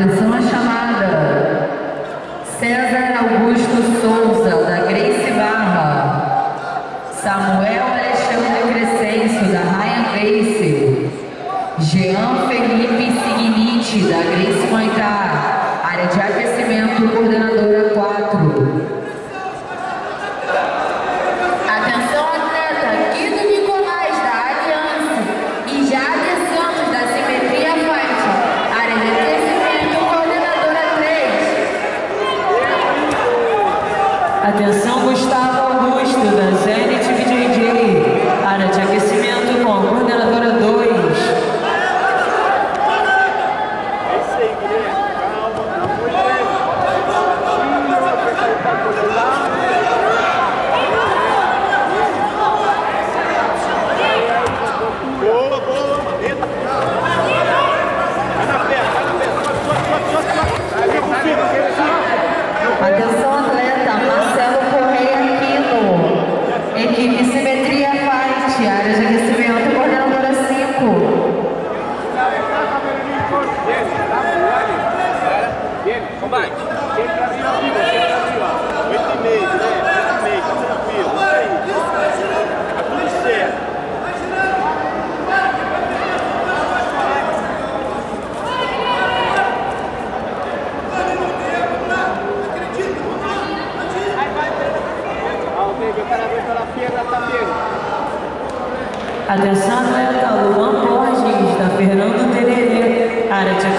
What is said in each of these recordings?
Atenção à chamada. César Augusto Souza, da Grace Barra. Samuel Alexandre Crescencio, da Ryan Grace. Jean Felipe Signite da Grace Moitá. Área de aquecimento, coordenadora São Gustavo. de aquecimento, coordenadora 5. Combate. Oito e meio, né? Tá tranquilo. Aí. Atenção, atleta Luan Borges, da Fernando Tererê, área de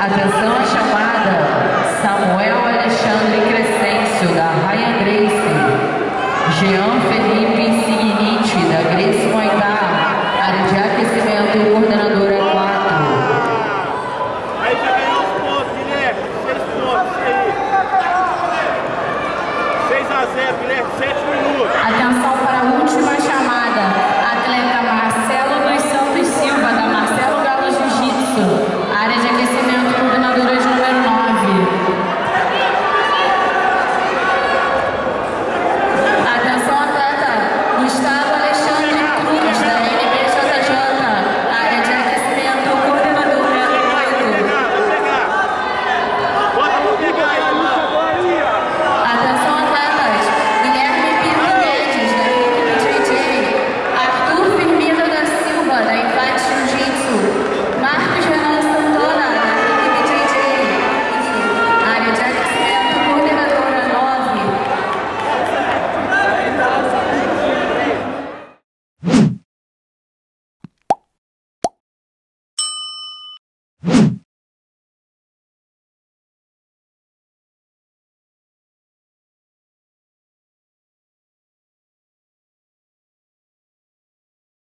Atenção à chamada. Samuel Alexandre Crescêncio, da Ryan Grace. Jean Felipe Signite, da Grace Moitá. Área de aquecimento, coordenadora 4. Aí já ganhou os pontos, Guilherme. Seis pontos, isso aí. 6 a 0, Guilherme.